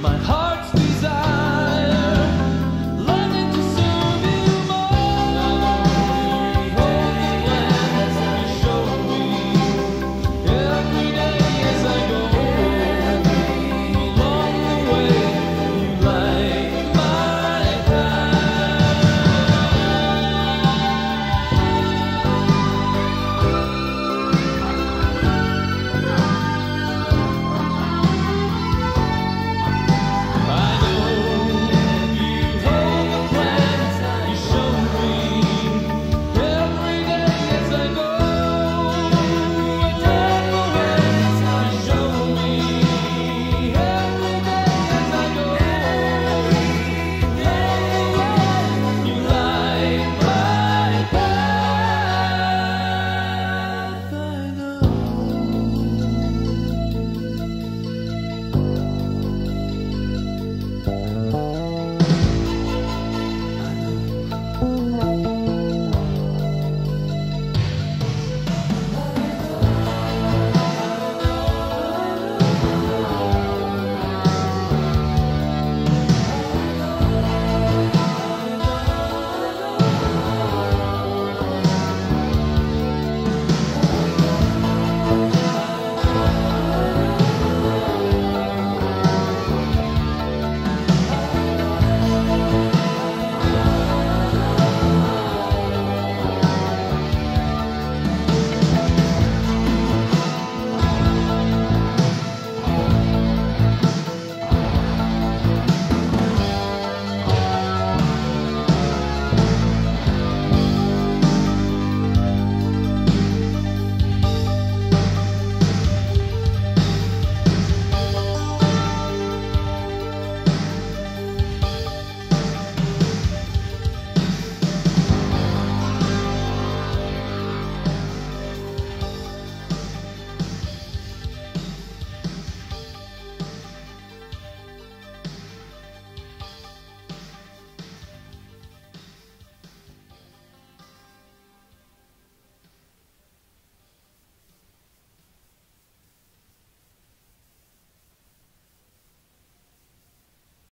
my heart.